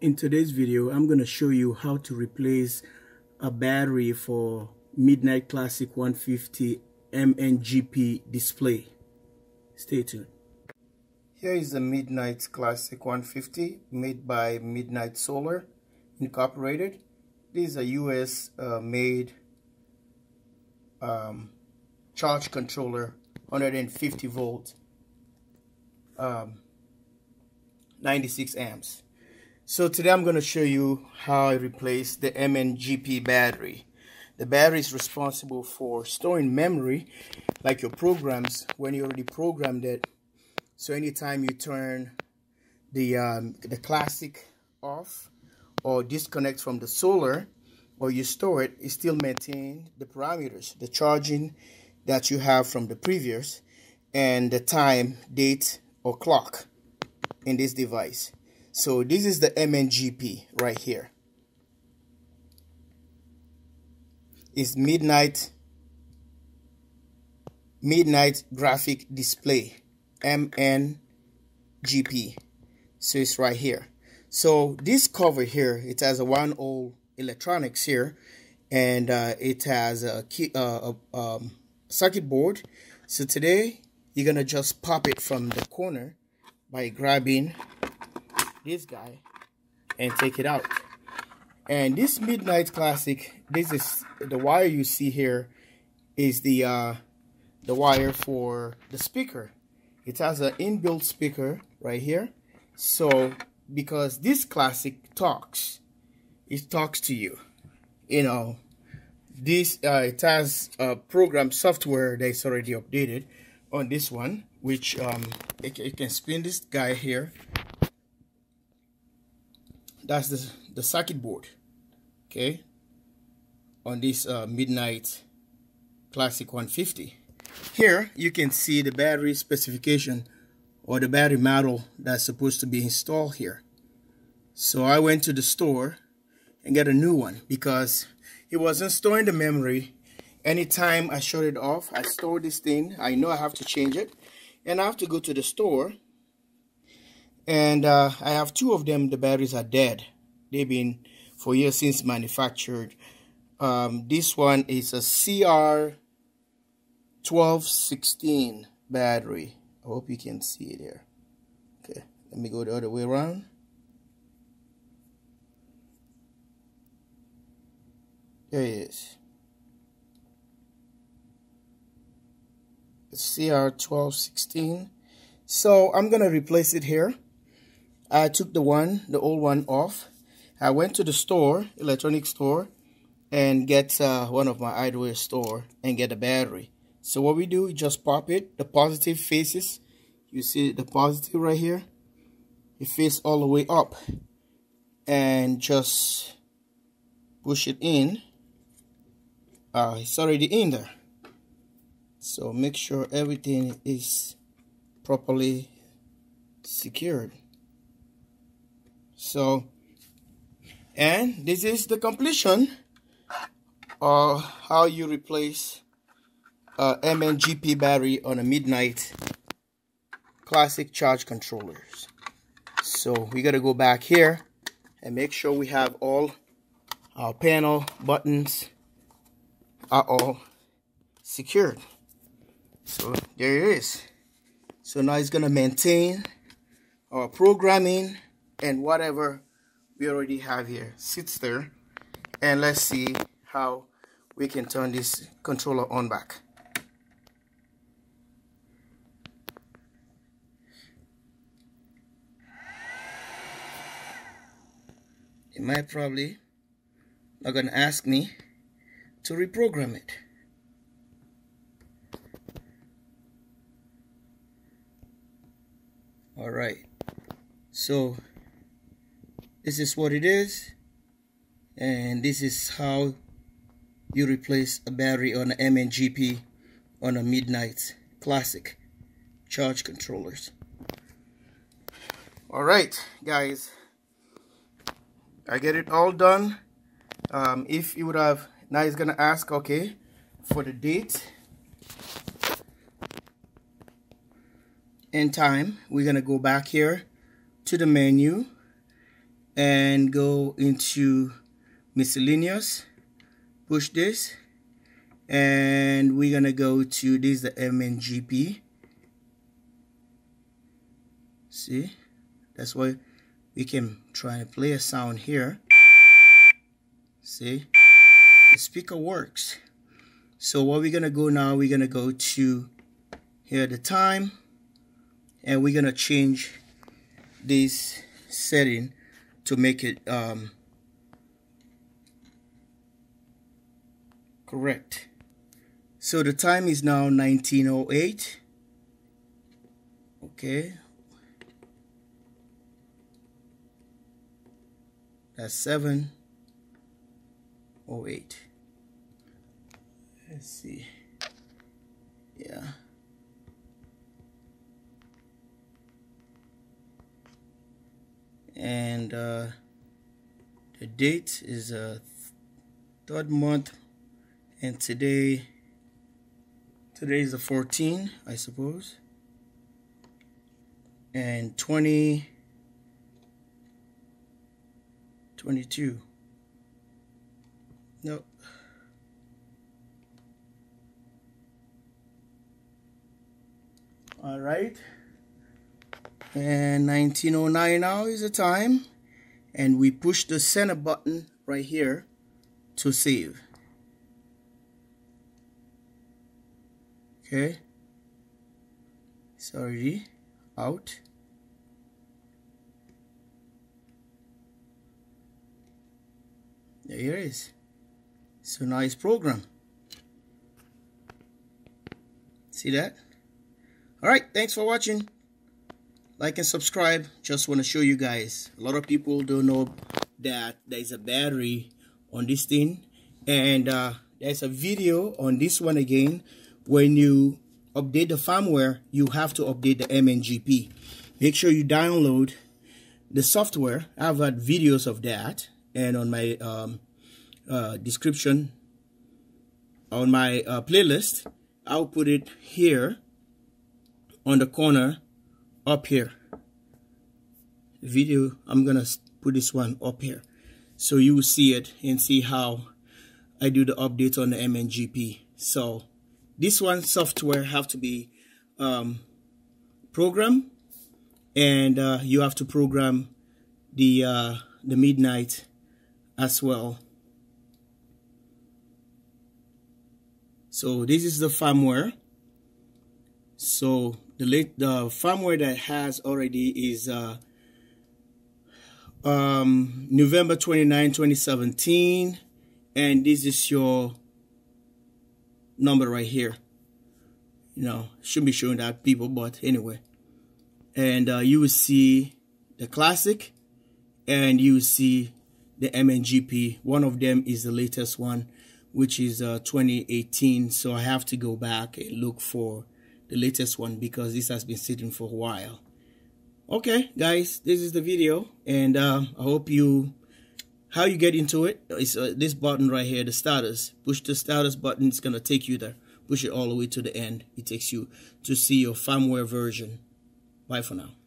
In today's video, I'm going to show you how to replace a battery for Midnite Classic 150 MNGP display. Stay tuned. Here is the Midnite Classic 150 made by Midnite Solar Incorporated. This is a US uh, made um, charge controller 150 volt um, 96 amps so today I'm going to show you how I replace the MNGP battery. The battery is responsible for storing memory like your programs when you already programmed it. So anytime you turn the, um, the classic off or disconnect from the solar or you store it, it still maintains the parameters, the charging that you have from the previous and the time, date or clock in this device. So this is the MNGP right here. It's midnite midnite graphic display MNGP. So it's right here. So this cover here, it has a one old electronics here, and uh, it has a, key, uh, a um, circuit board. So today you're gonna just pop it from the corner by grabbing this guy and take it out. And this Midnite Classic, this is the wire you see here is the uh, the wire for the speaker. It has an inbuilt speaker right here. So because this classic talks, it talks to you. You know, this uh, it has a program software that's already updated on this one, which um, it, it can spin this guy here that's the, the circuit board okay? On this uh, midnite classic 150 here you can see the battery specification or the battery model that's supposed to be installed here. So I went to the store and get a new one because it wasn't storing the memory. Anytime I shut it off I store this thing. I know I have to change it. And I have to go to the store and uh, I have two of them the batteries are dead. They've been for years since manufactured. Um, this one is a CR 1216 battery. I hope you can see it here. Okay let me go the other way around. There it is. It's CR 1216 so I'm gonna replace it here I took the one, the old one off. I went to the store, electronic store, and get uh, one of my idleware store and get a battery. So what we do, we just pop it. The positive faces, you see the positive right here. It faces all the way up. And just push it in. Uh, it's already in there. So make sure everything is properly secured so and this is the completion of how you replace uh, a MNGP battery on a midnite classic charge controllers. So we got to go back here and make sure we have all our panel buttons are all secured. So there it is. So now it's going to maintain our programming and whatever we already have here sits there. And let's see how we can turn this controller on back. It might probably not gonna ask me to reprogram it. All right. So this is what it is and this is how you replace a battery on an MNGP on a Midnite Classic charge controllers. Alright guys. I get it all done. Um, if you would have now he's gonna ask okay for the date and time we're gonna go back here to the menu and go into miscellaneous push this and we're gonna go to this the MNGP see? That's why we can try and play a sound here. See? The speaker works. So what we're gonna go now we're gonna go to here the time and we're gonna change this setting to make it um, correct. So the time is now 1908 okay. That's 708 let's see. Yeah and uh, the date is uh, third month. And today today is the 14 I suppose. And 20 22 nope. All right and 1909 now is the time. And we push the center button right here to save. Okay. Sorry. Out. There it is. So it's program see that? All right. Thanks for watching like and subscribe. Just want to show you guys. A lot of people don't know that there's a battery on this thing. And uh, there's a video on this one again. When you update the firmware you have to update the MNGP make sure you download the software. I've had videos of that. And on my um, uh, description on my uh, playlist I'll put it here on the corner up here. Video I'm gonna put this one up here. So you will see it and see how I do the update on the MNGP so this one software have to be um, program and uh, you have to program the uh, the midnite as well. So this is the firmware. So the late the firmware that has already is uh, um, November 29 2017 and this is your number right here. You know shouldn't be showing that people but anyway. And uh, you will see the classic and you will see the MNGP one of them is the latest one which is uh, 2018 so I have to go back and look for the latest one because this has been sitting for a while. Okay guys this is the video and uh, I hope you how you get into it is uh, this button right here the status. Push the status button it's gonna take you there. Push it all the way to the end. It takes you to see your firmware version. Bye for now